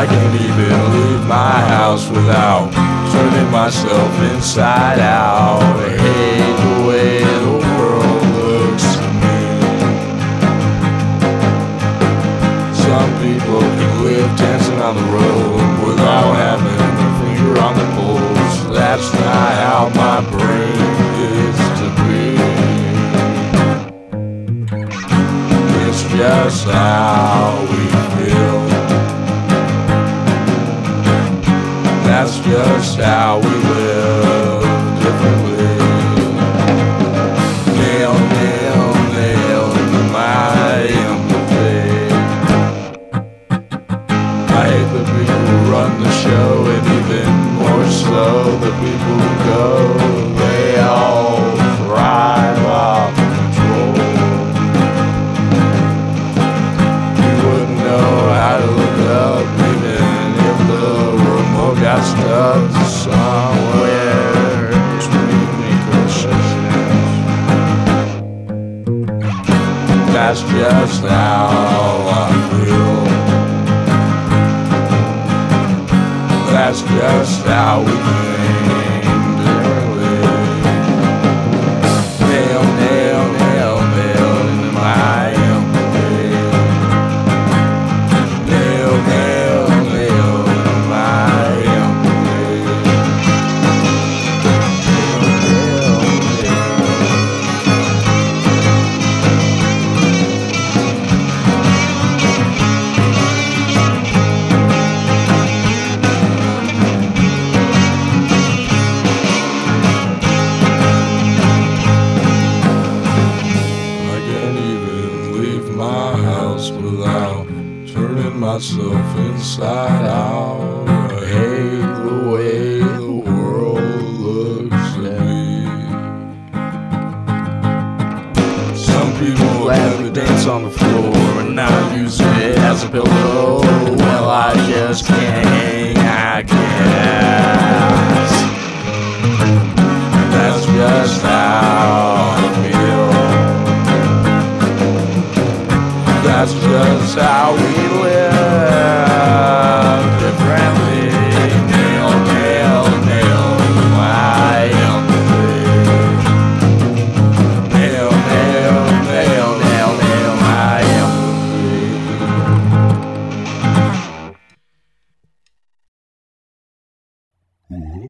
I can't even leave my house without turning myself inside out. I hate the way the world looks to me. Some people can live dancing on the road without having their finger on the pulse. That's not how my brain is to be. It's just how we just how we That's just how I feel. That's just how we think myself inside out. I hate the way the world looks at me. Some people gladly dance on the floor and not use it as a pillow. Well, I just can't hang, I guess. That's just how I feel. That's just how we live What?